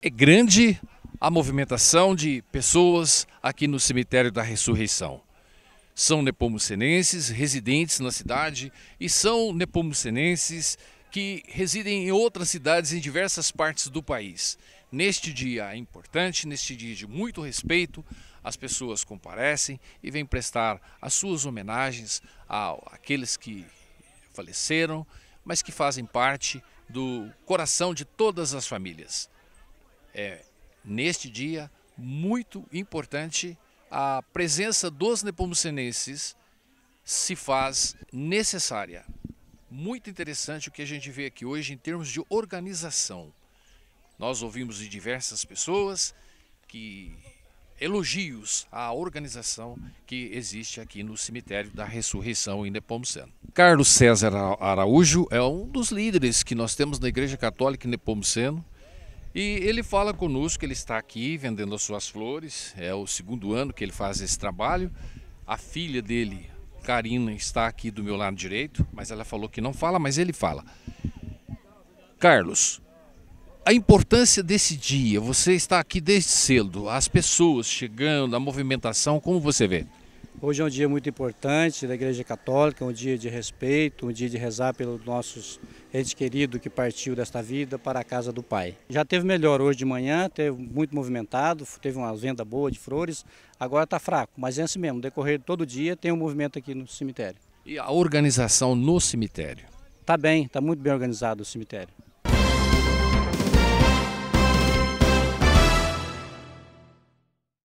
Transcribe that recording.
É grande a movimentação de pessoas aqui no cemitério da Ressurreição. São nepomucenenses residentes na cidade e são nepomucenenses que residem em outras cidades em diversas partes do país. Neste dia importante, neste dia de muito respeito, as pessoas comparecem e vêm prestar as suas homenagens àqueles que faleceram, mas que fazem parte do coração de todas as famílias é, neste dia, muito importante, a presença dos nepomucenenses se faz necessária. Muito interessante o que a gente vê aqui hoje em termos de organização. Nós ouvimos de diversas pessoas que elogios à organização que existe aqui no cemitério da Ressurreição em Nepomuceno. Carlos César Araújo é um dos líderes que nós temos na Igreja Católica em Nepomuceno. E ele fala conosco ele está aqui vendendo as suas flores, é o segundo ano que ele faz esse trabalho. A filha dele, Karina, está aqui do meu lado direito, mas ela falou que não fala, mas ele fala. Carlos, a importância desse dia, você está aqui desde cedo, as pessoas chegando, a movimentação, como você vê? Hoje é um dia muito importante da Igreja Católica, um dia de respeito, um dia de rezar pelos nossos ente querido que partiu desta vida para a casa do Pai. Já teve melhor hoje de manhã, teve muito movimentado, teve uma venda boa de flores, agora está fraco, mas é assim mesmo, decorrer de todo dia tem um movimento aqui no cemitério. E a organização no cemitério? Está bem, está muito bem organizado o cemitério.